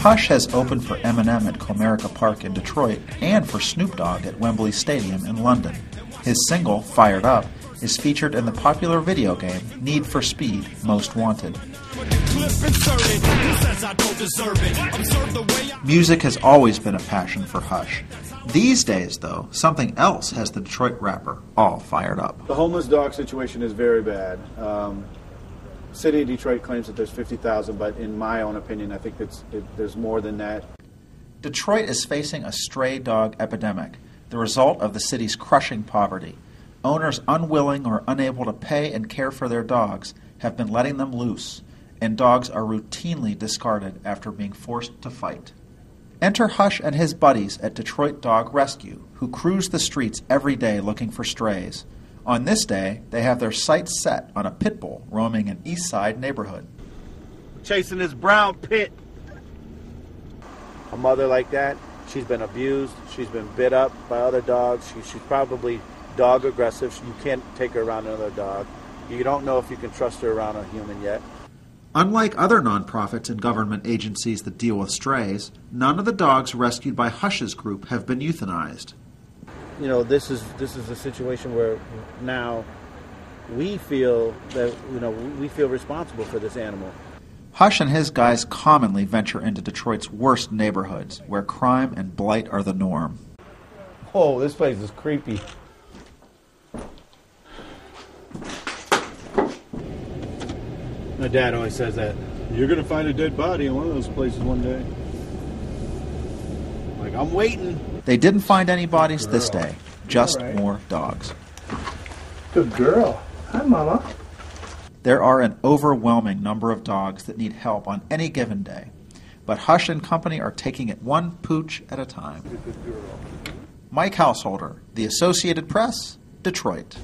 Hush has opened for Eminem at Comerica Park in Detroit and for Snoop Dogg at Wembley Stadium in London. His single, Fired Up, is featured in the popular video game Need for Speed Most Wanted. Music has always been a passion for Hush. These days, though, something else has the Detroit rapper all fired up. The homeless dog situation is very bad. Um, City of Detroit claims that there's 50,000, but in my own opinion, I think it's, it, there's more than that. Detroit is facing a stray dog epidemic, the result of the city's crushing poverty. Owners unwilling or unable to pay and care for their dogs have been letting them loose, and dogs are routinely discarded after being forced to fight. Enter Hush and his buddies at Detroit Dog Rescue, who cruise the streets every day looking for strays. On this day, they have their sights set on a pit bull roaming an east side neighborhood. Chasing this brown pit. A mother like that, she's been abused, she's been bit up by other dogs, she, she's probably dog aggressive. You can't take her around another dog. You don't know if you can trust her around a human yet. Unlike other nonprofits and government agencies that deal with strays, none of the dogs rescued by Hush's group have been euthanized. You know, this is this is a situation where now we feel that you know we feel responsible for this animal. Hush and his guys commonly venture into Detroit's worst neighborhoods, where crime and blight are the norm. Oh, this place is creepy. My dad always says that you're gonna find a dead body in one of those places one day. Like I'm waiting. They didn't find any bodies this day, just more dogs. Good girl. Hi, Mama. There are an overwhelming number of dogs that need help on any given day, but Hush and Company are taking it one pooch at a time. Mike Householder, The Associated Press, Detroit.